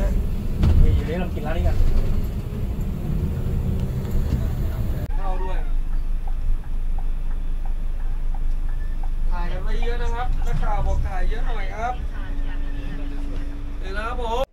นะนี่อยู่นี่เรากินแล้วนนี้กันเข้าด้วยถ่ายกันม่เยอะนะครับนักข่าวบอกถ่ายเยอะหน่อยครับเดี๋ยวนะครับผม